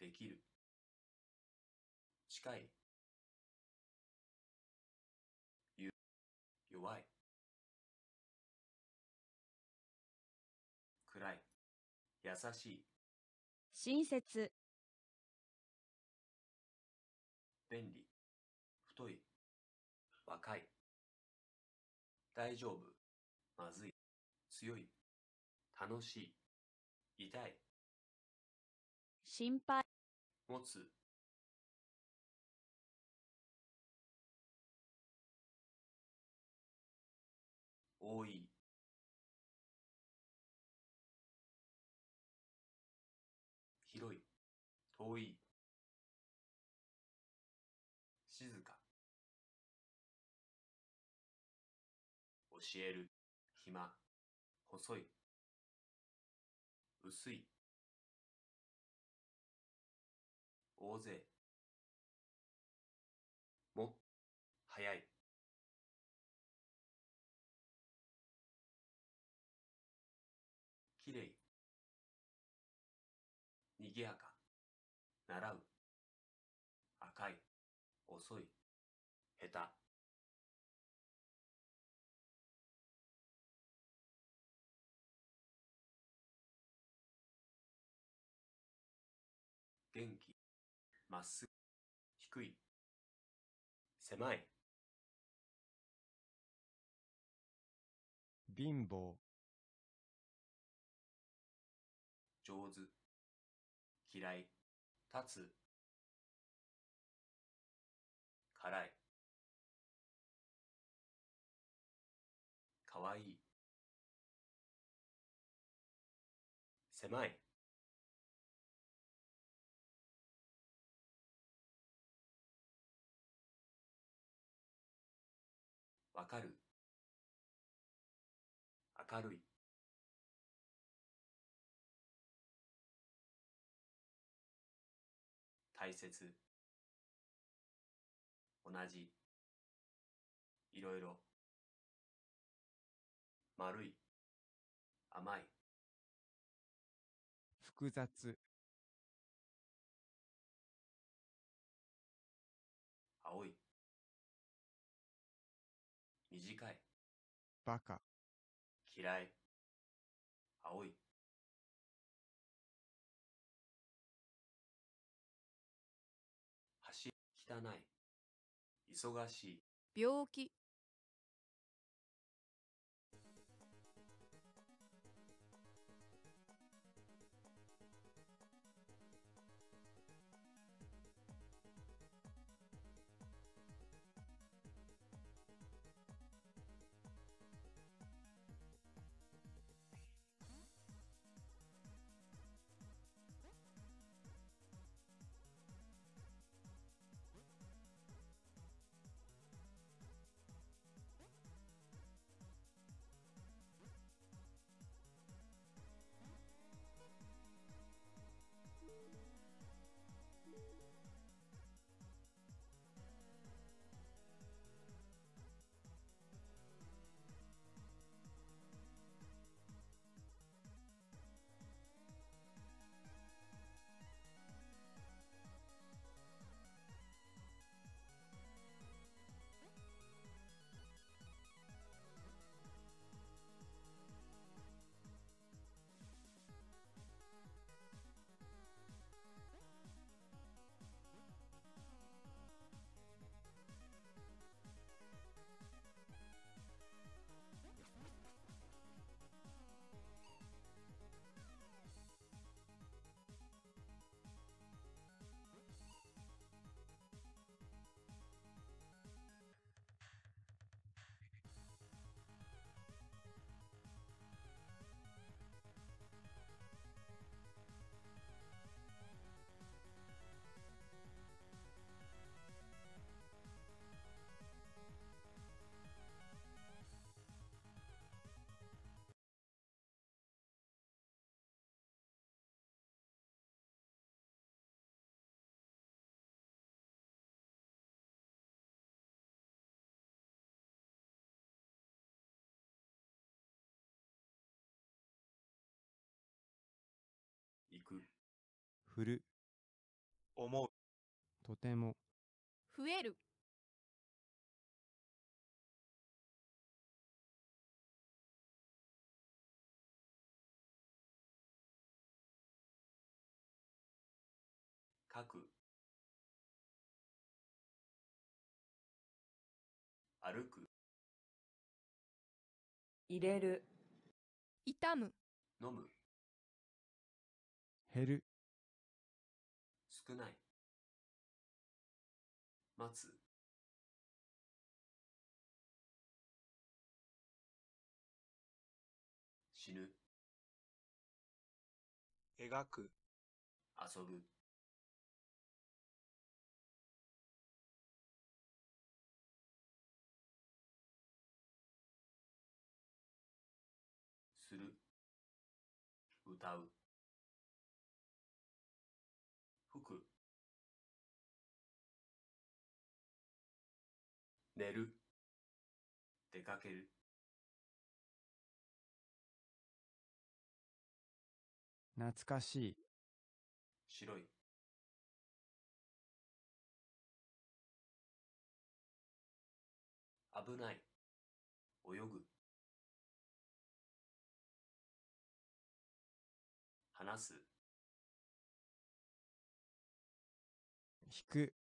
できる。近い。ゆ弱い。暗い。優しい。親切、便利。太い。若い。大丈夫。まずい。強い。楽しい。痛い。心配、持つ。多い。広い。遠い。静か。教える。暇。細い。薄い。大勢。も早い。きれいにぎやか。習う。赤い。遅い。下手。元気。まっすぐ低い。狭い。貧乏、上手。嫌い。立つ。辛い。かわいい。狭い明るい。大切。同じ。いろいろ丸い。甘い。複雑、青い。短い。バカ、嫌い。青い。橋汚い。忙しい。病気、振る、思う、とても、増える、書く。歩く。入れる、痛む、飲む。減る、少ない。待つ。死ぬ。描く、遊ぶ。する。歌う寝る。出かける。懐かしい、白い。危ない。泳ぐ。話す。引く、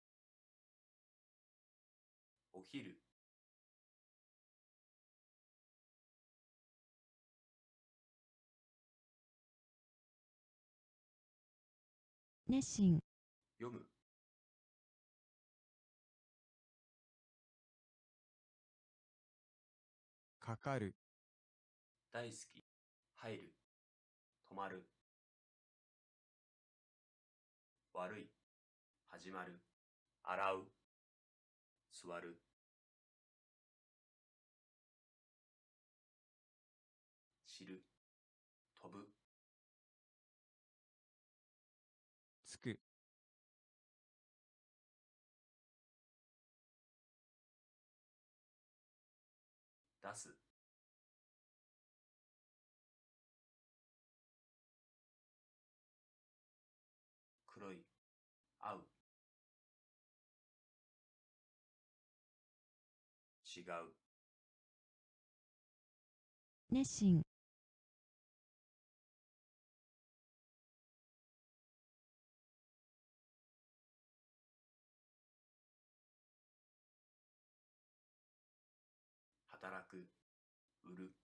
熱心、読む。かかる、大好き。入る。止まる。悪い。始まる。洗う。座る違う。熱心、働く。売る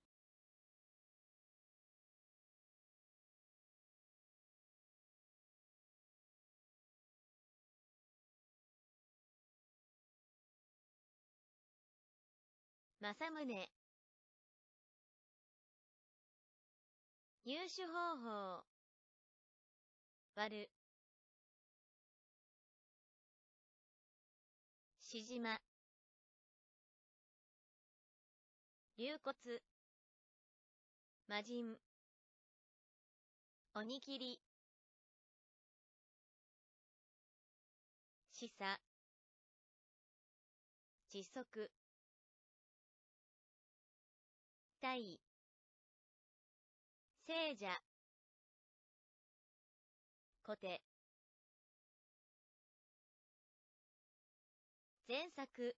正宗。入手方法。割る。しじま流骨。魔人。おにぎり。示唆。窒息。体聖者。小手。前作。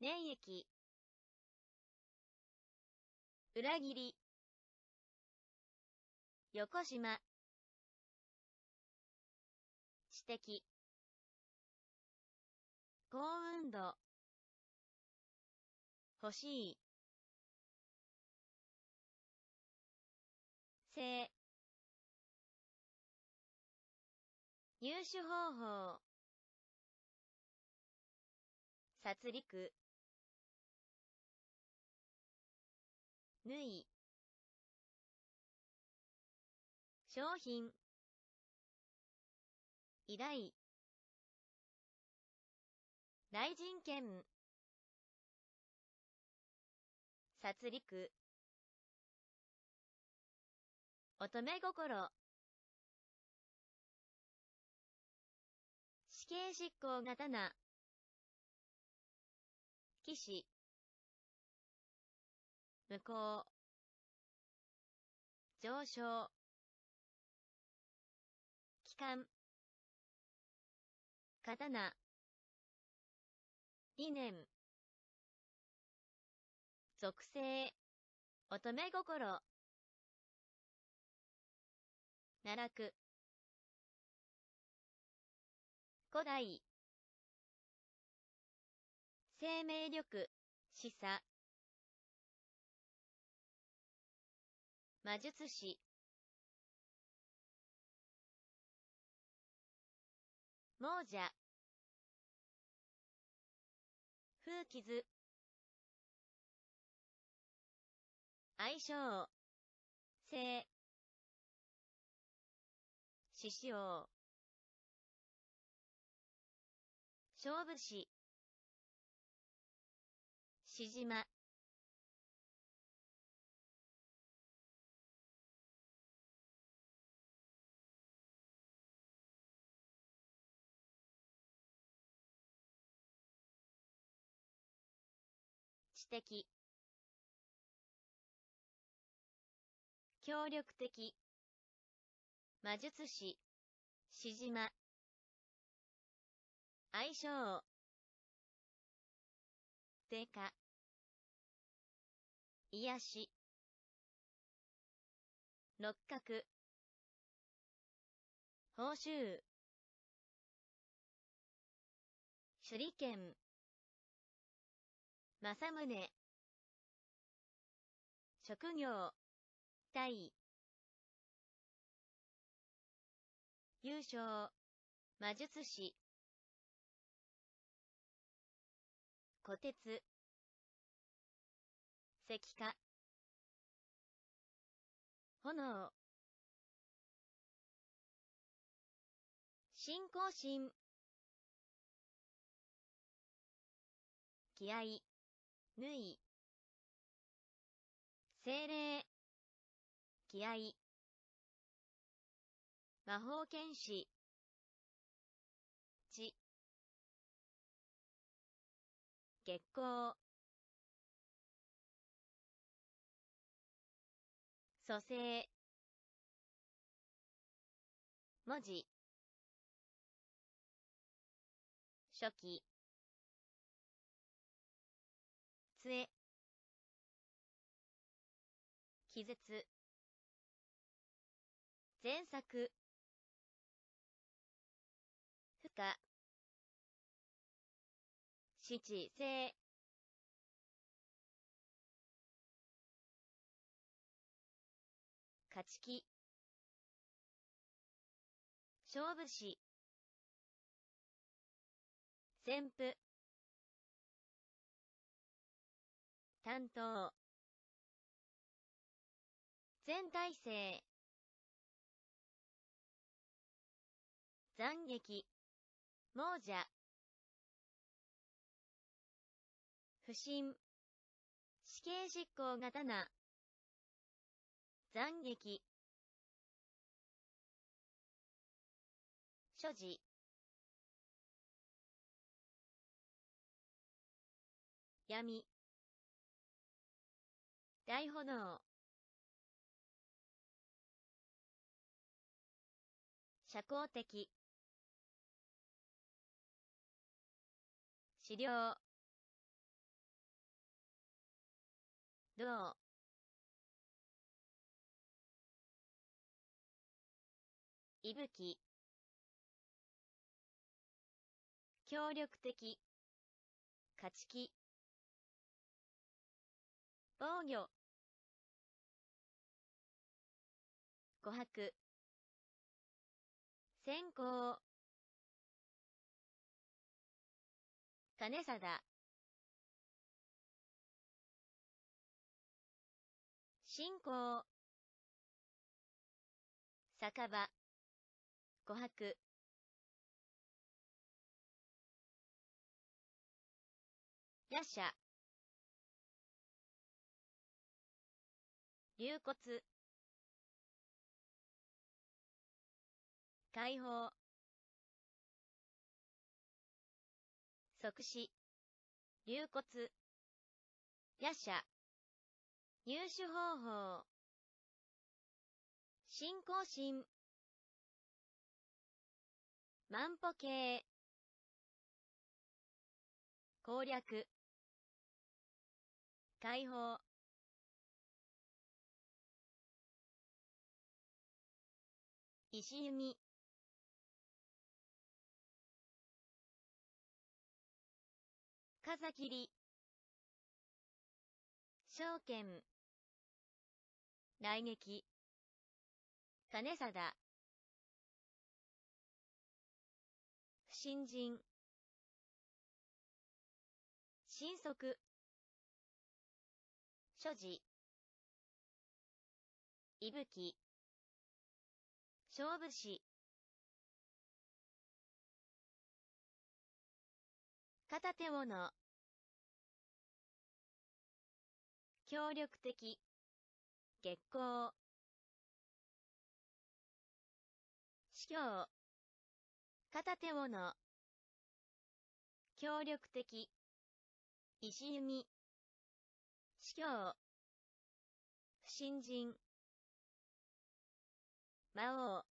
粘液。裏切り。横島。知的。高運度。欲しい。性。入手方法。殺戮。縫い。商品。依頼。大臣権殺戮。乙女心死刑執行刀騎士無効上昇期間刀。理念。属性。乙女心。奈落。古代。生命力、示唆。魔術師。亡者。風傷。相性。性。獅子王。勝負師。しじま。知的。協力的。魔術師。しじま。相性。定価。癒し。六角。報酬。手裏剣。正宗。職業。対。優勝。魔術師。虎鉄。石化。炎。信仰心。気合。縫い。精霊。気合。魔法剣士。地。月光。蘇生。文字。初期。杖。気絶。前作。負荷。七星。勝ち気。勝負師。旋風。担当。全体制。斬撃。亡者。不審。死刑執行刀。斬撃。所持。闇。大炎。社交的。資料。銅。いぶき。協力的。勝ち気。防御。琥珀。先行。金貞。進行。酒場。琥珀。夜叉。流骨。解放。即死。流骨。夜叉。入手方法。進行心。万歩計。攻略解放石弓風切り。証券。来撃金貞。不信人。新速所持。息吹。勝負師。片手物協力的。月光。司教。片手物協力的。石弓。司教。不信人魔王。